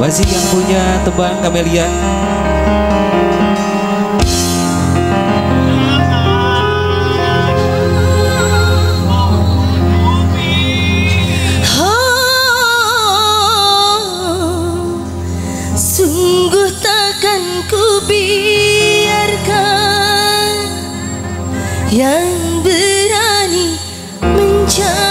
Masih yang punya tebang Kamelia ah, Sungguh biarkan Yang berani mencari.